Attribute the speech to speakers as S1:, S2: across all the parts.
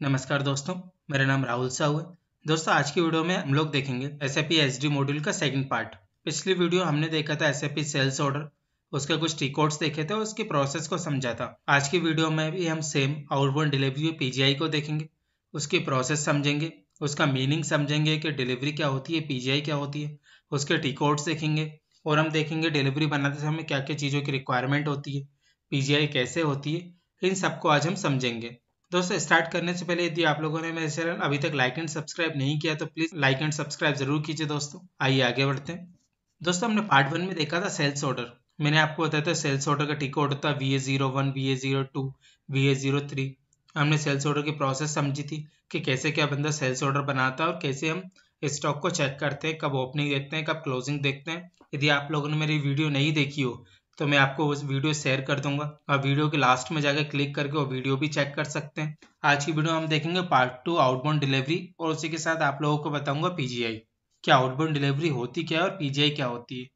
S1: नमस्कार दोस्तों, मेरा नाम राहुल साहू है दोस्तों, आज की वीडियो में हम लोग देखेंगे एस ए पी मॉड्यूल का सेकंड पार्ट पिछली वीडियो हमने देखा था S A P sales order उसके कुछ टी कोड्स देखे थे, उसकी प्रोसेस को समझा था। आज की वीडियो में भी हम सेम आउटबोर्ड डिलीवरी पीजीआई को देखेंगे, उसकी प्रोसेस समझेंगे, उसका मीनिंग समझेंगे कि डिलीवरी क्या होती है पीजीआई क्या होती है, उसके टी कोड्स देखेंगे, और हम देखेंगे डिलीवरी बनाते समय क्या क्या चीज़ों की रिक्वायरमेंट होती है पीजीआई कैसे होती है, इन सबको आज हम समझेंगे। दोस्तों स्टार्ट करने से पहले यदि आप लोगों ने मेरे चैनल अभी तक लाइक एंड सब्सक्राइब नहीं किया तो प्लीज़ लाइक एंड सब्सक्राइब ज़रूर कीजिए दोस्तों। आइए आगे बढ़ते हैं। दोस्तों, हमने पार्ट वन में देखा था सेल्स ऑर्डर मैंने आपको बताया था सेल्स ऑर्डर का टिक ऑर्डर था V A zero one V A zero two V A zero three हमने सेल्स ऑर्डर की प्रोसेस समझी थी कि कैसे क्या बंदा सेल्स ऑर्डर बनाता है और कैसे हम स्टॉक को चेक करते हैं, कब ओपनिंग देखते हैं, कब क्लोजिंग देखते हैं। यदि आप लोगों ने मेरी वीडियो नहीं देखी हो तो मैं आपको उस वीडियो शेयर कर दूँगा। और वीडियो के लास्ट में जाकर क्लिक करके वो वीडियो भी चेक कर सकते हैं। आज की वीडियो हम देखेंगे पार्ट टू आउटबाउंड डिलीवरी और उसी के साथ आप लोगों को बताऊँगा पीजीआई क्या आउटबाउंड डिलीवरी होती क्या है और पीजीआई क्या होती है?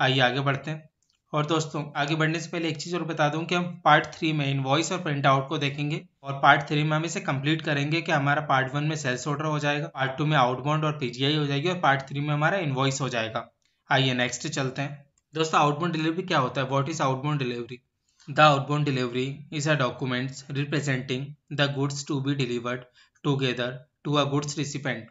S1: आइए आगे बढ़ते हैं। और दोस्तों, आगे बढ़ने से पहले एक चीज़ और बता दूँ कि हम पार्ट थ्री में इनवॉइस और प्रिंट आउट को देखेंगे और पार्ट थ्री में हम इसे कंप्लीट करेंगे कि हमारा पार्ट वन में सेल्स ऑर्डर हो जाएगा पार्ट टू में आउटबाउंड और पीजीआई हो जाएगी और पार्ट थ्री में हमारा इनवॉइस हो जाएगा। आइए नेक्स्ट चलते हैं। दोस्तों आउटबाउंड डिलीवरी क्या होता है? What is outbound delivery the outbound delivery is a documents representing the goods to be delivered together to a goods recipient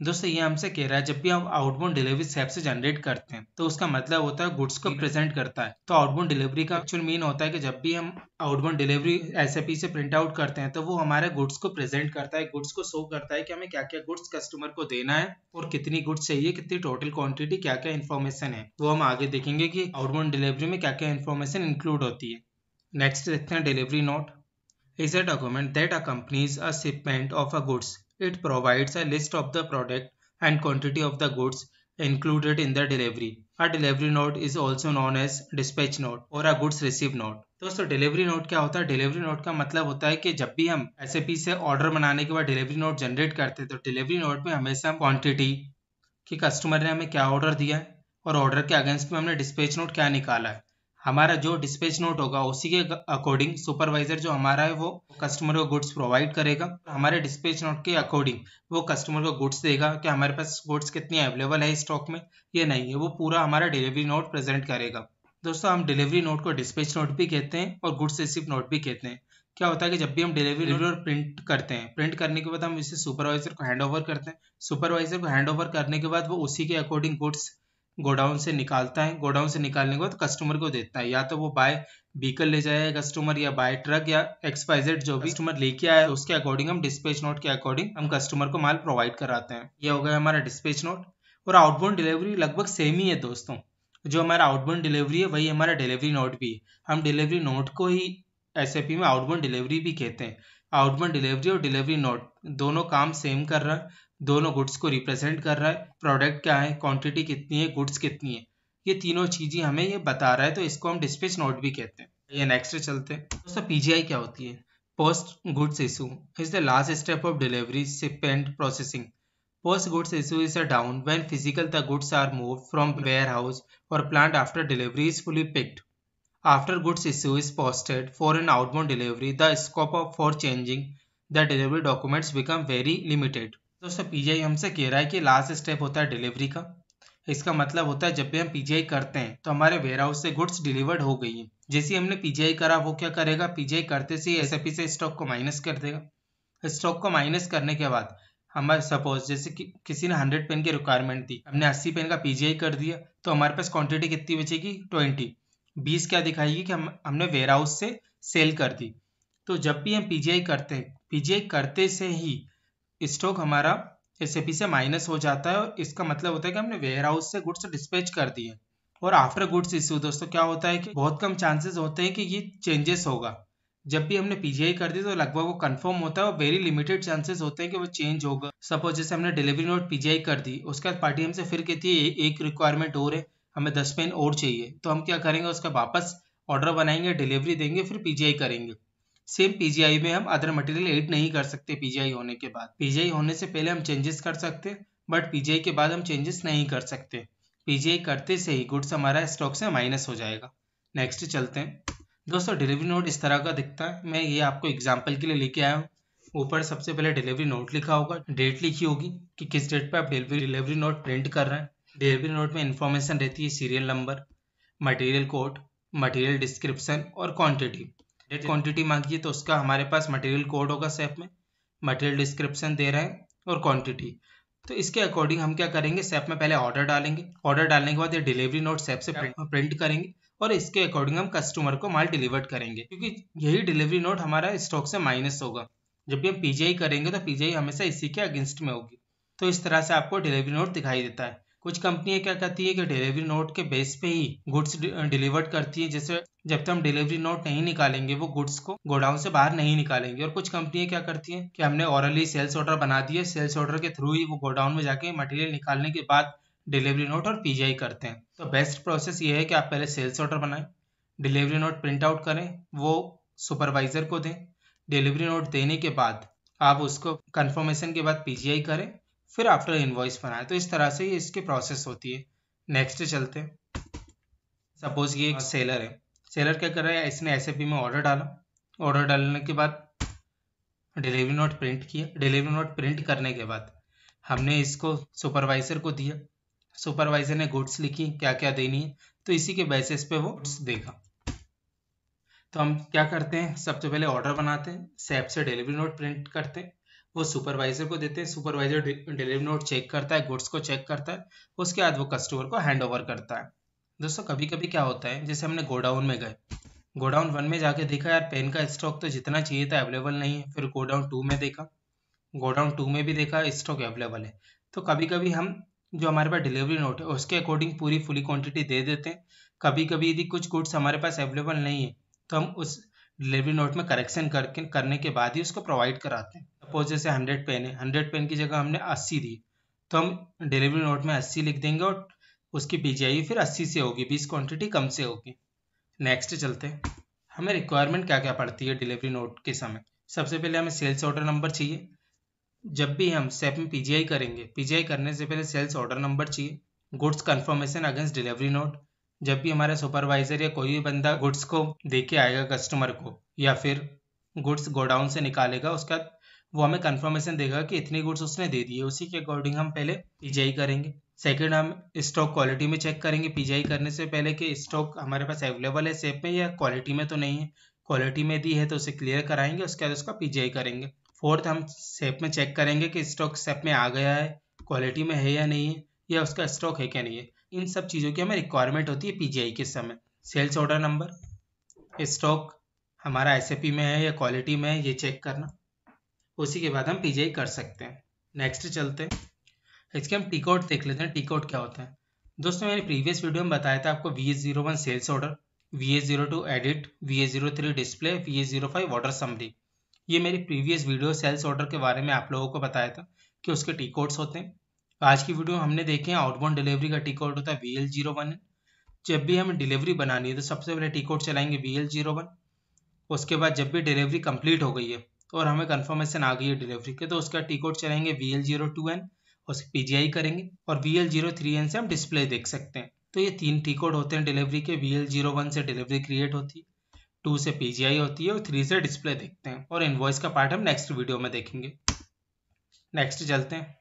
S1: दोस्तों, ये हमसे कह रहा है, जब भी हम आउटबाउंड डिलीवरी सेप से जनरेट करते हैं तो उसका मतलब होता है गुड्स को प्रेजेंट करता है। तो आउटबाउंड डिलीवरी का एक्चुअल मीन होता है कि जब भी हम आउटबाउंड डिलीवरी एस से प्रिंट आउट करते हैं तो वो हमारे गुड्स को प्रेजेंट करता है गुड्स को शो करता है कि हमें क्या क्या गुड्स कस्टमर को देना है और कितनी गुड्स चाहिए, कितनी टोटल क्वांटिटी क्या क्या इन्फॉर्मेशन है। वो हम आगे देखेंगे कि आउटबाउंड डिलीवरी में क्या क्या इन्फॉर्मेशन इंक्लूड होती है। नेक्स्ट देखते हैं delivery note is a document that accompanies a shipment of a goods. It provides a list of the product and quantity of the goods included in the delivery. A delivery note is also known as dispatch note or a goods receive note. दोस्तों delivery note क्या होता है delivery note का मतलब होता है कि जब भी हम एस से ऑर्डर बनाने के बाद डिलीवरी नोट जनरेट करते हैं तो डिलीवरी नोट में हमेशा क्वांटिटी कि कस्टमर ने हमें क्या ऑर्डर दिया है और ऑर्डर के अगेंस्ट में हमने डिस्पैच नोट क्या निकाला है हमारा जो डिस्पैच नोट होगा, उसी के अकॉर्डिंग सुपरवाइजर जो हमारा है, वो कस्टमर को गुड्स प्रोवाइड करेगा। हमारे डिस्पैच नोट के अकॉर्डिंग वो कस्टमर को गुड्स देगा कि हमारे पास गुड्स कितनी अवेलेबल है स्टॉक में, ये नहीं है। वो पूरा हमारा डिलीवरी नोट प्रेजेंट करेगा। दोस्तों, हम डिलीवरी नोट को डिस्पैच नोट भी कहते हैं और गुड्स रिसिप्ट नोट भी कहते हैं। क्या होता है कि जब भी हम डिलीवरी नोट प्रिंट करते हैं प्रिंट करने के बाद हम इसे सुपरवाइजर को हैंड ओवर करते हैं। सुपरवाइजर को हैंड ओवर करने के बाद वो उसी के अकॉर्डिंग गुड्स गोडाउन से निकालता है। गोडाउन से निकालने के बाद कस्टमर को देता है। या तो वो बाय व्हीकल ले जाए कस्टमर या बाय ट्रक या एक्सपाइजेड जो भी कस्टमर लेके आया है, उसके अकॉर्डिंग हम डिस्पेच नोट के अकॉर्डिंग हम कस्टमर को माल प्रोवाइड कराते हैं। ये हो गया हमारा डिस्पेच नोट और आउटबाउंड डिलीवरी लगभग सेम ही है दोस्तों। जो हमारा आउटबाउंड डिलीवरी है, वही हमारा डिलीवरी नोट भी है। हम डिलीवरी नोट को ही एस में आउटबाउंड डिलीवरी भी कहते हैं। आउटबाउंड डिलीवरी और डिलीवरी नोट दोनों काम सेम कर रहा है। दोनों गुड्स को रिप्रेजेंट कर रहा है प्रोडक्ट क्या है क्वांटिटी कितनी है गुड्स कितनी है। ये तीनों चीज़ें हमें ये बता रहा है तो इसको हम डिस्पेच नोट भी कहते हैं। ये नेक्स्ट चलते हैं। दोस्तों पीजीआई क्या होती है? Post goods issue is the last step of delivery shipment processing post goods issue is a down when physical the goods are move from warehouse और plant after delivery is fully picked after goods issue is posted for an outbound delivery the scope of for changing the delivery documents become very limited दोस्तों PGI हमसे कह रहा है कि last step होता है delivery का। इसका मतलब होता है जब भी हम पीजीआई करते हैं तो हमारे वेयर हाउस से गुड्स डिलीवर्ड हो गई है। जैसे हमने पीजीआई करा, वो क्या करेगा? पीजीआई करते से एस से स्टॉक को माइनस कर देगा। स्टॉक को माइनस करने के बाद, हमारे सपोज़ जैसे कि किसी ने हंड्रेड पेन की रिक्वायरमेंट थी हमने अस्सी पेन का पीजीआई कर दिया तो हमारे पास क्वांटिटी कितनी बचेगी? ट्वेंटी बीस क्या दिखाएगी कि हम, हमने वेयर हाउस से सेल कर दी। तो जब भी हम पीजीआई करते हैं पीजीआई करते से ही स्टॉक हमारा एस से माइनस हो जाता है और इसका मतलब होता है कि हमने वेयर हाउस से गुड्स डिस्पैच कर दिए। और आफ्टर गुड्स इश्यू दोस्तों, क्या होता है कि बहुत कम चांसेस होते हैं कि ये चेंजेस होगा। जब भी हमने पीजीआई कर दी तो लगभग वो कंफर्म होता है और वेरी लिमिटेड चांसेस होते हैं कि वो चेंज होगा। सपोज़ जैसे हमने डिलीवरी नोट पीजीआई कर दी, उसके बाद पार्टी हमसे फिर कहती है एक रिक्वायरमेंट और है, हमें दस पेन और चाहिए। तो हम क्या करेंगे, उसका वापस ऑर्डर बनाएँगे डिलीवरी देंगे, फिर पीजीआई करेंगे। सेम पीजीआई में हम अदर मटेरियल एड नहीं कर सकते पीजीआई होने के बाद। पीजीआई होने से पहले हम चेंजेस कर सकते बट पीजीआई के बाद हम चेंजेस नहीं कर सकते। पीजीआई करते से ही गुड्स हमारा स्टॉक से माइनस हो जाएगा। नेक्स्ट चलते हैं। दोस्तों डिलीवरी नोट इस तरह का दिखता है। मैं ये आपको एग्ज़ाम्पल के लिए लेके आया हूँ। ऊपर सबसे पहले डिलीवरी नोट लिखा होगा। डेट लिखी होगी कि किस डेट पर आप डिलीवरी डिलीवरी नोट प्रिंट कर रहे हैं। डिलीवरी नोट में इंफॉर्मेशन रहती है serial number material code material description और क्वांटिटी डेट क्वांटिटी मांगी तो उसका हमारे पास मटेरियल कोड होगा सेप में मटेरियल डिस्क्रिप्शन दे रहे हैं और क्वांटिटी तो इसके अकॉर्डिंग हम क्या करेंगे? सेप में पहले ऑर्डर डालेंगे। ऑर्डर डालने के बाद ये डिलीवरी नोट सेप से प्रिंट करेंगे और इसके अकॉर्डिंग हम कस्टमर को माल डिलीवर करेंगे। क्योंकि यही डिलीवरी नोट हमारा स्टॉक से माइनस होगा। जब भी हम पीजीआई करेंगे तो पीजीआई हमेशा इसी के अगेंस्ट में होगी। तो इस तरह से आपको डिलीवरी नोट दिखाई देता है। कुछ कंपनियाँ क्या करती है कि डिलीवरी नोट के बेस पे ही गुड्स डिलीवर्ड करती है, जैसे जब तक हम डिलीवरी नोट नहीं निकालेंगे, वो गुड्स को गोडाउन से बाहर नहीं निकालेंगे। और कुछ कंपनियाँ क्या करती हैं कि हमने ऑरली सेल्स ऑर्डर बना दिए सेल्स ऑर्डर के थ्रू ही वो गोडाउन में जाके मटेरियल निकालने के बाद डिलीवरी नोट और पीजीआई करते हैं। तो बेस्ट प्रोसेस ये है कि आप पहले सेल्स ऑर्डर बनाएँ, डिलीवरी नोट प्रिंट आउट करें, वो सुपरवाइजर को दें, डिलीवरी नोट देने के बाद आप उसको कंफर्मेशन के बाद पीजीआई करें फिर आफ्टर इन्वॉइस बनाए। तो इस तरह से ये इसकी प्रोसेस होती है। नेक्स्ट चलते हैं। सपोज़ ये एक सेलर है। सेलर क्या कर रहा है? इसने एस में ऑर्डर डाला। ऑर्डर डालने के बाद डिलीवरी नोट प्रिंट किया। डिलीवरी नोट प्रिंट करने के बाद हमने इसको सुपरवाइजर को दिया। सुपरवाइजर ने गुड्स लिखी क्या क्या देनी है? तो इसी के बेसिस पे वो गुड्स देगा तो हम क्या करते हैं? सबसे पहले ऑर्डर बनाते हैं। सेप से डिलीवरी नोट प्रिंट करते हैं। वो सुपरवाइजर को देते हैं सुपरवाइजर डिलीवरी नोट चेक करता है गुड्स को चेक करता है, उसके बाद वो कस्टमर को हैंड ओवर करता है। दोस्तों कभी कभी क्या होता है, जैसे हमने गोडाउन में गए, गोडाउन वन में जाके देखा, यार पेन का स्टॉक तो जितना चाहिए था अवेलेबल नहीं है, फिर गोडाउन टू में देखा, गोडाउन टू में भी देखा स्टॉक अवेलेबल है। तो कभी कभी हम, जो हमारे पास डिलीवरी नोट है, उसके अकॉर्डिंग पूरी फुली क्वांटिटी दे देते हैं। कभी कभी यदि कुछ गुड्स हमारे पास अवेलेबल नहीं है तो हम उस डिलीवरी नोट में करेक्शन करके, करने के बाद ही उसको प्रोवाइड कराते हैं। सपोज़ जैसे हंड्रेड पेन है, हंड्रेड पेन की जगह हमने अस्सी दी तो हम डिलीवरी नोट में अस्सी लिख देंगे और उसकी पीजीआई फिर अस्सी से होगी, बीस क्वांटिटी कम से होगी। नेक्स्ट चलते हैं। हमें रिक्वायरमेंट क्या क्या पड़ती है डिलीवरी नोट के समय? सबसे पहले हमें सेल्स ऑर्डर नंबर चाहिए। जब भी हम सेप में पीजीआई करेंगे पीजीआई करने से पहले सेल्स ऑर्डर नंबर चाहिए। Goods confirmation against delivery note जब भी हमारा सुपरवाइजर या कोई भी बंदा गुड्स को दे के आएगा कस्टमर को, या फिर गुड्स गोडाउन से निकालेगा, उसका वो हमें कंफर्मेशन देगा कि इतनी गुड्स उसने दे दिए। उसी के अकॉर्डिंग हम पहले पीजीआई करेंगे। सेकंड हम स्टॉक क्वालिटी में चेक करेंगे पीजीआई करने से पहले कि स्टॉक हमारे पास अवेलेबल है सेप में या क्वालिटी में तो नहीं है। क्वालिटी में दी है तो उसे क्लियर कराएँगे, उसके बाद उसका पीजीआई करेंगे। फोर्थ हम सेप में चेक करेंगे कि स्टॉक सेप में आ गया है क्वालिटी में है या नहीं है, या उसका स्टॉक है क्या नहीं है। इन सब चीज़ों की हमें रिक्वायरमेंट होती है पीजीआई के समय। सेल्स ऑर्डर नंबर स्टॉक हमारा एसएपी में है या क्वालिटी में है, ये चेक करना। उसी के बाद हम पीजीआई कर सकते हैं। नेक्स्ट चलते हैं। इसके हम टी कोड देख लेते हैं। टी कोड क्या होता है? दोस्तों, मैंने प्रीवियस वीडियो में बताया था आपको V S zero one sales order V S zero two edit V S zero three display V S zero five order summary ये मेरी प्रीवियस वीडियो सेल्स ऑर्डर के बारे में आप लोगों को बताया था कि उसके टी कोड्स होते हैं। आज की वीडियो हमने देखे हैं आउटबाउंड डिलीवरी का टी कोड होता है वी एल ज़ीरो वन जब भी हमें डिलीवरी बनानी है तो सबसे पहले टी कोड चलाएँगे वी एल ज़ीरो वन उसके बाद जब भी डिलीवरी कंप्लीट हो गई है और हमें कंफर्मेशन आ गई है डिलीवरी के तो उसका टी कोड चलाएँगे V L zero two N उसके पीजीआई करेंगे और V L zero three N से हम डिस्प्ले देख सकते हैं। तो ये तीन टी कोड होते हैं डिलीवरी के वी एल ज़ीरो वन से डिलीवरी क्रिएट होती है टू से पीजीआई होती है और थ्री से डिस्प्ले देखते हैं। और इनवॉइस का पार्ट हम नेक्स्ट वीडियो में देखेंगे। नेक्स्ट चलते हैं।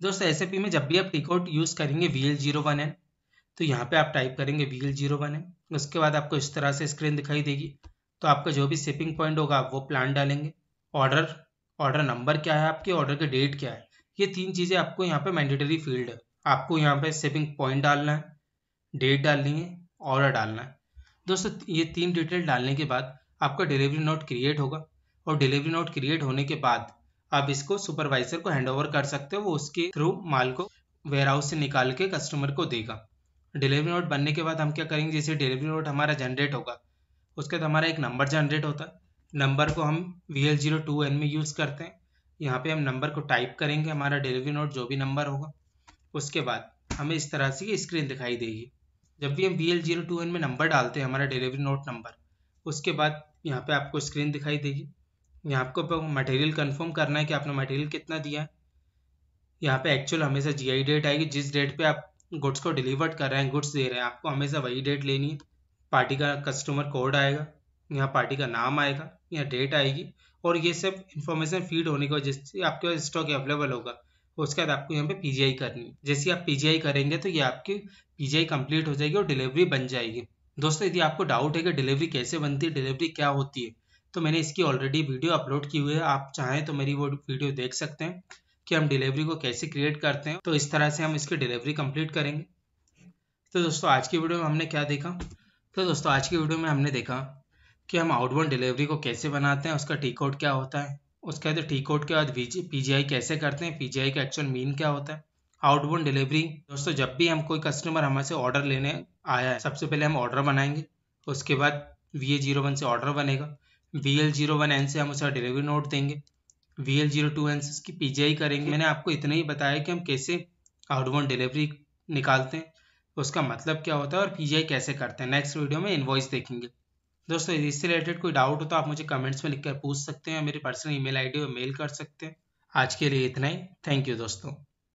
S1: दोस्तों एस में जब भी आप टी कोड यूज़ करेंगे V L zero one N तो यहाँ पे आप टाइप करेंगे V L zero one N उसके बाद आपको इस तरह से स्क्रीन दिखाई देगी। तो आपका जो भी शिपिंग पॉइंट होगा, आप वो प्लान डालेंगे। ऑर्डर ऑर्डर नंबर क्या है आपके ऑर्डर की डेट क्या है? ये तीन चीज़ें आपको यहाँ पे मैंडेटरी फ़ील्ड है। आपको यहाँ पे शिपिंग पॉइंट डालना है डेट डालनी है ऑर्डर डालना है। दोस्तों, ये तीन डिटेल डालने के बाद आपका डिलीवरी नोट क्रिएट होगा और डिलीवरी नोट क्रिएट होने के बाद आप इसको सुपरवाइजर को हैंड ओवर कर सकते हो, वो उसके थ्रू माल को वेयर हाउस से निकाल के कस्टमर को देगा। डिलीवरी नोट बनने के बाद हम क्या करेंगे? जैसे डिलीवरी नोट हमारा जनरेट होगा, उसके बाद हमारा एक नंबर जनरेट होता है। नंबर को हम V L zero two N में यूज़ करते हैं। यहाँ पे हम नंबर को टाइप करेंगे, हमारा डिलीवरी नोट जो भी नंबर होगा। उसके बाद हमें इस तरह से स्क्रीन दिखाई देगी। जब भी हम V L zero two N में नंबर डालते हैं, हमारा डिलीवरी नोट नंबर उसके बाद यहाँ पे आपको स्क्रीन दिखाई देगी। यहाँ आपको मटेरियल कंफर्म करना है कि आपने मटेरियल कितना दिया है। यहाँ पे एक्चुअल हमेशा GI डेट आएगी। जिस डेट पे आप गुड्स को डिलीवर कर रहे हैं गुड्स दे रहे हैं, आपको हमेशा वही डेट लेनी है। पार्टी का कस्टमर कोड आएगा। यहाँ पार्टी का नाम आएगा। यहाँ डेट आएगी, और ये सब इन्फॉर्मेशन फ़ीड होने की वजह से आपके पास स्टॉक अवेलेबल होगा। उसके बाद आपको यहाँ पे पीजीआई करनी है। जैसे आप पीजीआई करेंगे तो ये आपकी पीजीआई कंप्लीट हो जाएगी और डिलीवरी बन जाएगी। दोस्तों, यदि आपको डाउट है कि डिलीवरी कैसे बनती है डिलीवरी क्या होती है तो मैंने इसकी ऑलरेडी वीडियो अपलोड की हुई है। आप चाहें तो मेरी वो वीडियो देख सकते हैं कि हम डिलीवरी को कैसे क्रिएट करते हैं। तो इस तरह से हम इसकी डिलीवरी कंप्लीट करेंगे। तो दोस्तों, आज की वीडियो में हमने क्या देखा? तो दोस्तों, आज की वीडियो में हमने देखा कि हम आउटबाउंड डिलीवरी को कैसे बनाते हैं, उसका टी कोड क्या होता है? उसके बाद टी कोड के बाद पीजीआई कैसे करते हैं? पीजीआई का एक्चुअल मीन क्या होता है? आउटबाउंड डिलीवरी दोस्तों, जब भी हम कोई कस्टमर हमसे ऑर्डर लेने आया है, सबसे पहले हम ऑर्डर बनाएँगे। उसके बाद वी ए ज़ीरो वन से ऑर्डर बनेगा। V L zero one N से हम उसका डिलीवरी नोट देंगे। V L zero two N से उसकी पीजीआई करेंगे। मैंने आपको इतना ही बताया कि हम कैसे आउटबाउंड डिलीवरी निकालते हैं। उसका मतलब क्या होता है और पीजीआई कैसे करते हैं। नेक्स्ट वीडियो में इन्वॉइस देखेंगे। दोस्तों, इससे रिलेटेड कोई डाउट हो तो आप मुझे कमेंट्स में लिखकर पूछ सकते हैं, मेरी पर्सनल ईमेल आईडी पर मेल कर सकते हैं। आज के लिए इतना ही। थैंक यू दोस्तों।